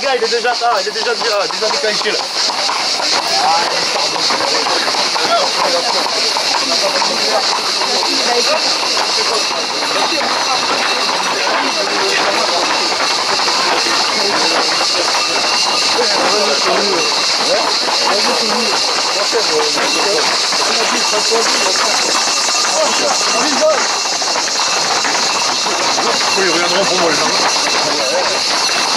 regarde, il est déjà, ah, il est déjà, déjà, déjà déclenché là. Ils reviendront pour moi les gens.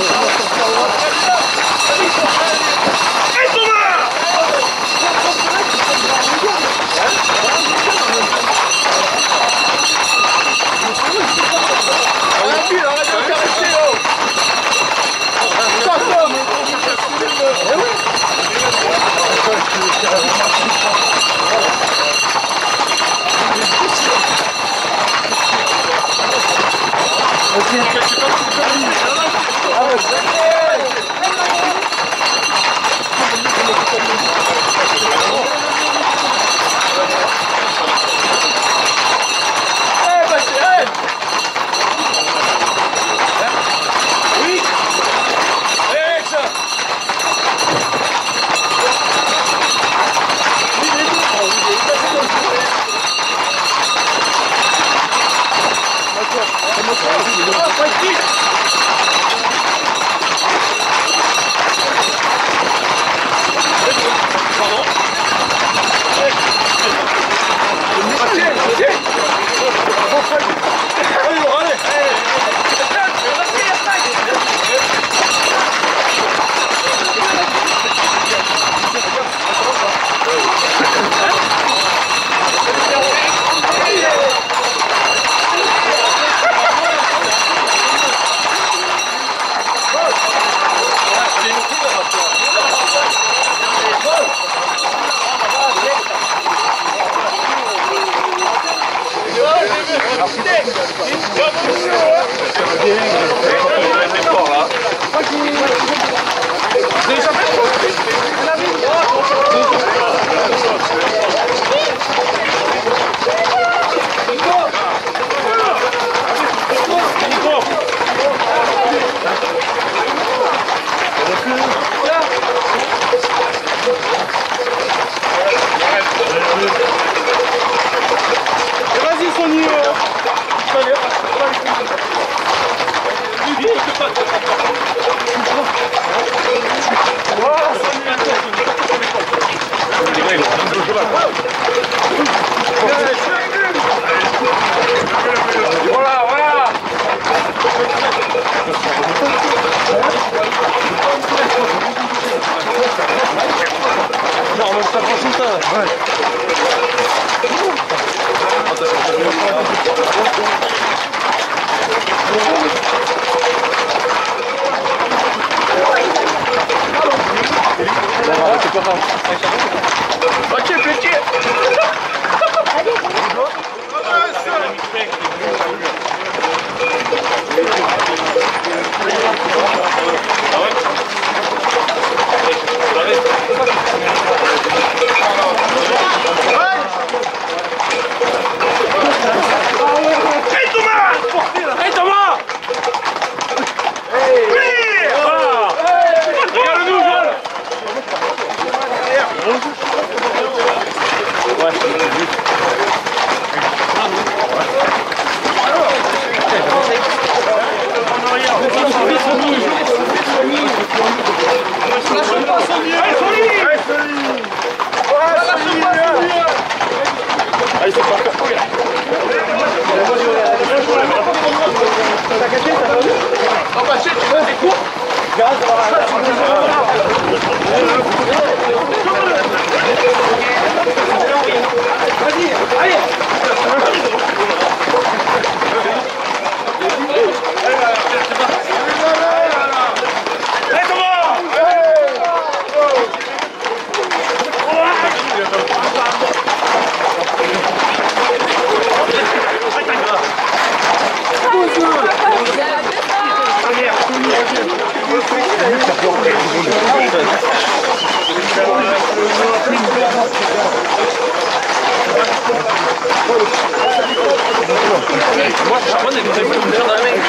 Let me go. Let me go. Vas-y, Sony Voilà, Thank you. Вообще ключи! Moi, je train de me faire la main.